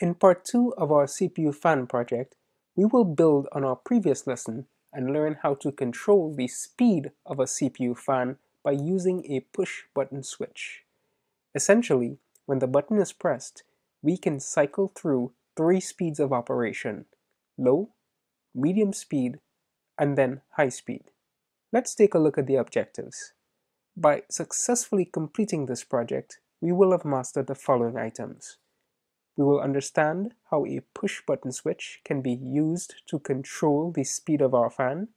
In part 2 of our CPU fan project, we will build on our previous lesson and learn how to control the speed of a CPU fan by using a push button switch. Essentially, when the button is pressed, we can cycle through three speeds of operation, low, medium speed, and then high speed. Let's take a look at the objectives. By successfully completing this project, we will have mastered the following items. We will understand how a push button switch can be used to control the speed of our fan,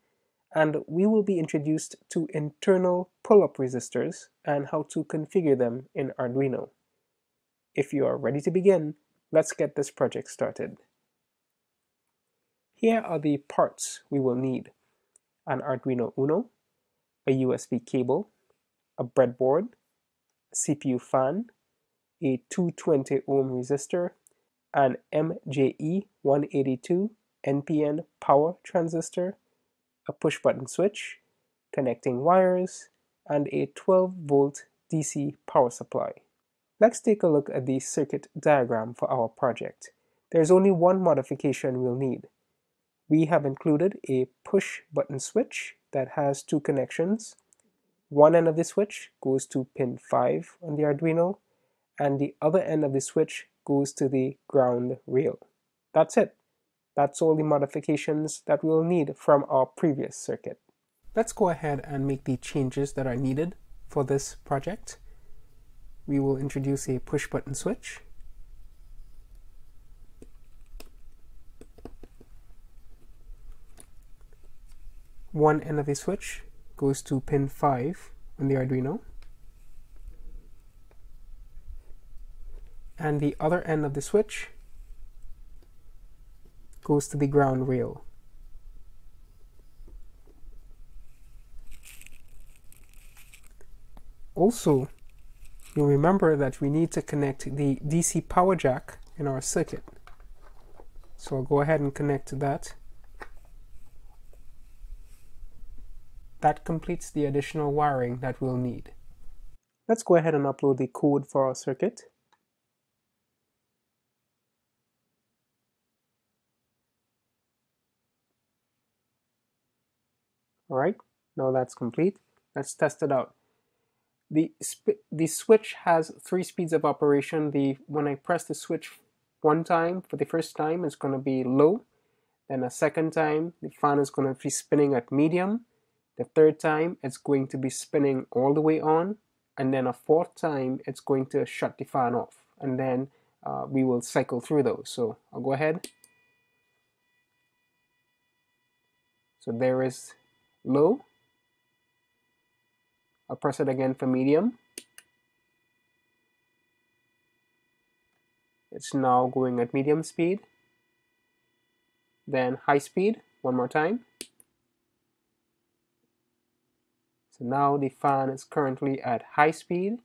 and we will be introduced to internal pull-up resistors and how to configure them in Arduino. If you are ready to begin, let's get this project started. Here are the parts we will need. An Arduino Uno, a USB cable, a breadboard, a CPU fan, a 220 ohm resistor, an MJE182 NPN power transistor, a push button switch, connecting wires, and a 12 volt DC power supply. Let's take a look at the circuit diagram for our project. There's only one modification we'll need. We have included a push button switch that has two connections. One end of the switch goes to pin 5 on the Arduino, and the other end of the switch goes to the ground rail. That's it. That's all the modifications that we'll need from our previous circuit. Let's go ahead and make the changes that are needed for this project we will introduce a push button switch. One end of the switch goes to pin 5 on the Arduino. And the other end of the switch goes to the ground rail. Also, you'll remember that we need to connect the DC power jack in our circuit. So I'll go ahead and connect that. That completes the additional wiring that we'll need. Let's go ahead and upload the code for our circuit. Now that's complete. Let's test it out. The, the switch has three speeds of operation. The When I press the switch one time, for the first time, it's going to be low. Then a second time, the fan is going to be spinning at medium. The third time, it's going to be spinning all the way on. And then a fourth time, it's going to shut the fan off. And then uh, we will cycle through those. So I'll go ahead. So there is low, I'll press it again for medium. It's now going at medium speed. Then high speed, one more time. So now the fan is currently at high speed.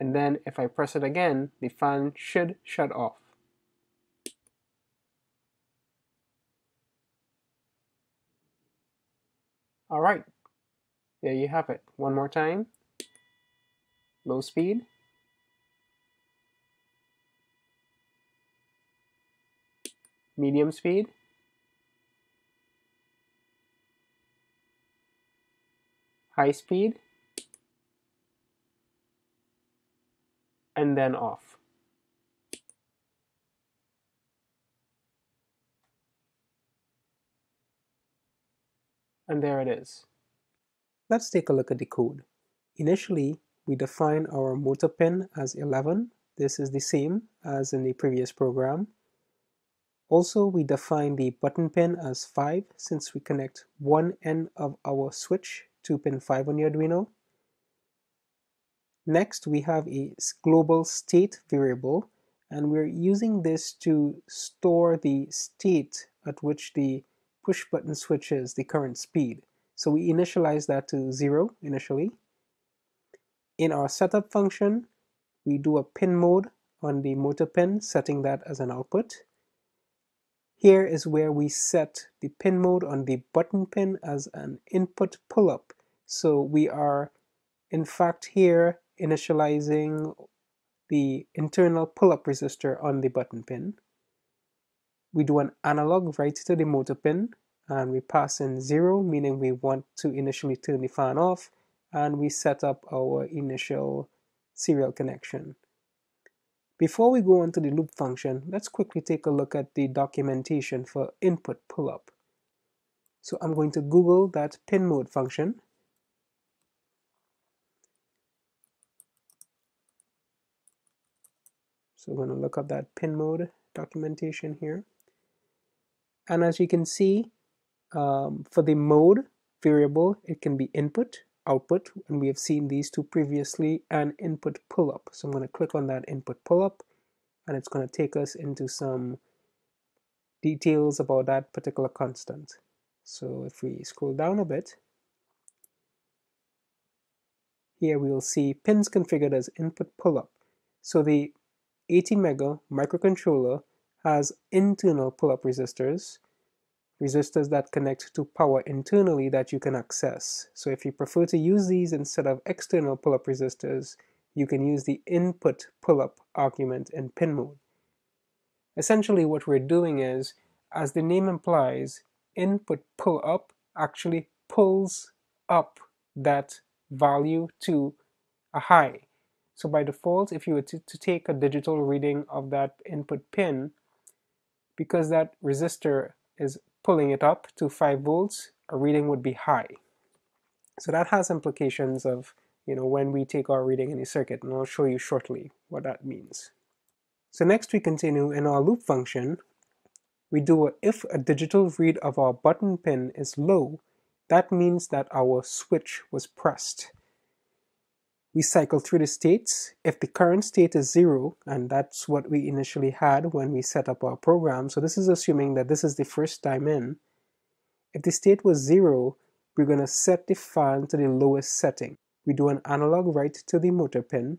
And then if I press it again, the fan should shut off. All right, there you have it. One more time. Low speed. Medium speed. High speed. And then off. And there it is. Let's take a look at the code. Initially, we define our motor pin as 11. This is the same as in the previous program. Also, we define the button pin as 5 since we connect one end of our switch to pin 5 on the Arduino. Next, we have a global state variable and we're using this to store the state at which the push button switches the current speed. So we initialize that to 0 initially. In our setup function, we do a pin mode on the motor pin, setting that as an output. Here is where we set the pin mode on the button pin as an input pull-up. So we are, in fact, here initializing the internal pull-up resistor on the button pin. we do an analog write to the motor pin and we pass in 0 meaning we want to initially turn the fan off and we set up our initial serial connection. Before we go on to the loop function, let's quickly take a look at the documentation for input pull-up. So I'm going to Google that pin mode function. So I'm going to look up that pin mode documentation here. And as you can see, um, for the mode variable, it can be input, output, and we have seen these two previously, and input pull-up. So I'm going to click on that input pull-up, and it's going to take us into some details about that particular constant. So if we scroll down a bit, here we will see pins configured as input pull-up. So the ATmega microcontroller has internal pull-up resistors, resistors that connect to power internally that you can access. So if you prefer to use these instead of external pull-up resistors, you can use the input pull-up argument in pin mode. Essentially what we're doing is, as the name implies, input pull-up actually pulls up that value to a high. So by default, if you were to, to take a digital reading of that input pin, because that resistor is pulling it up to 5 volts, a reading would be high. So that has implications of you know when we take our reading in a circuit, and I'll show you shortly what that means. So next we continue in our loop function. We do a if a digital read of our button pin is low, that means that our switch was pressed we cycle through the states. If the current state is zero, and that's what we initially had when we set up our program, so this is assuming that this is the first time in. If the state was zero, we're going to set the fan to the lowest setting. We do an analog write to the motor pin,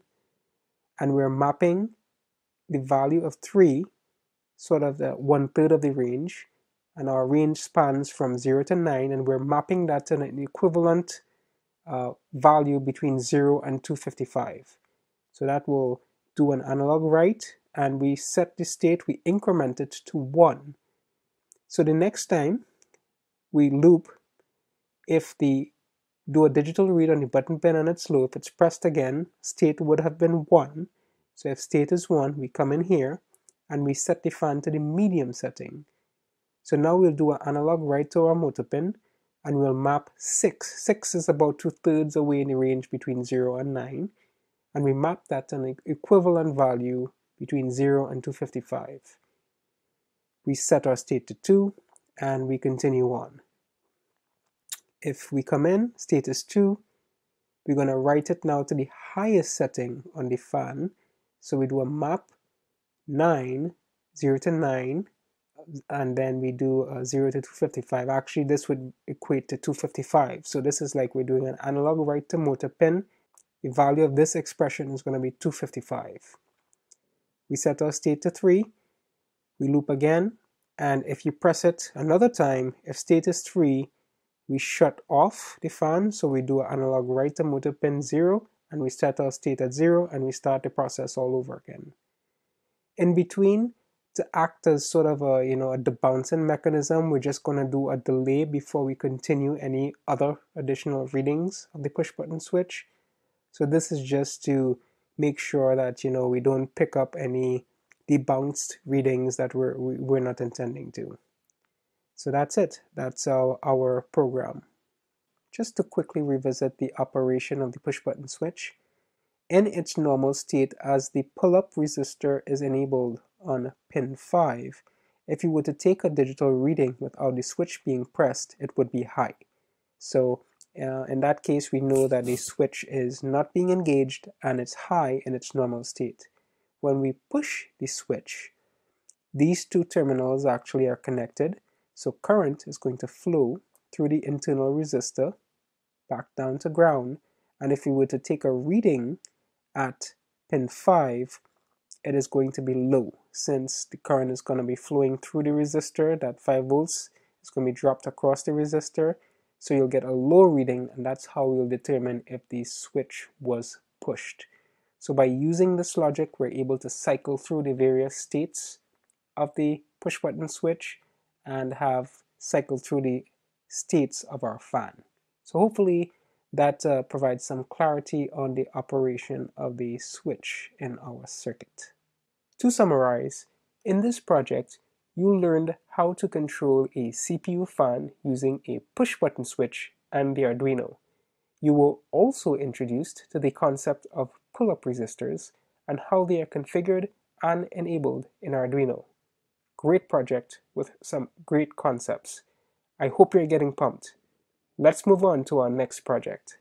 and we're mapping the value of 3, sort of the one-third of the range, and our range spans from 0 to 9, and we're mapping that to an equivalent uh, value between 0 and 255. So that will do an analog write and we set the state, we increment it to 1. So the next time we loop, if the do a digital read on the button pin and it's low, if it's pressed again, state would have been 1. So if state is 1, we come in here and we set the fan to the medium setting. So now we'll do an analog write to our motor pin and we'll map 6. 6 is about two-thirds away in the range between 0 and 9 and we map that to an equivalent value between 0 and 255. We set our state to 2 and we continue on. If we come in, state is 2, we're going to write it now to the highest setting on the fan. So we do a map 9, 0 to 9, and then we do uh, 0 to 255 actually this would equate to 255 so this is like we're doing an analog write to motor pin. The value of this expression is going to be 255 we set our state to 3 we loop again. And if you press it another time if state is 3 we shut off the fan. So we do an analog write to motor pin 0 and we set our state at 0 and we start the process all over again. In between to act as sort of a you know a debouncing mechanism we're just going to do a delay before we continue any other additional readings of the push button switch. So this is just to make sure that you know we don't pick up any debounced readings that we're we're not intending to. So that's it. That's our, our program. Just to quickly revisit the operation of the push button switch. In its normal state as the pull-up resistor is enabled on pin 5, if you were to take a digital reading without the switch being pressed, it would be high. So uh, in that case, we know that the switch is not being engaged and it's high in its normal state. When we push the switch, these two terminals actually are connected, so current is going to flow through the internal resistor back down to ground, and if we were to take a reading at pin 5, it is going to be low since the current is going to be flowing through the resistor that 5 volts is going to be dropped across the resistor so you'll get a low reading and that's how we'll determine if the switch was pushed. So by using this logic we're able to cycle through the various states of the push button switch and have cycled through the states of our fan. So hopefully that uh, provides some clarity on the operation of the switch in our circuit. To summarize, in this project, you learned how to control a CPU fan using a push button switch and the Arduino. You were also introduced to the concept of pull-up resistors and how they are configured and enabled in Arduino. Great project with some great concepts. I hope you're getting pumped. Let's move on to our next project.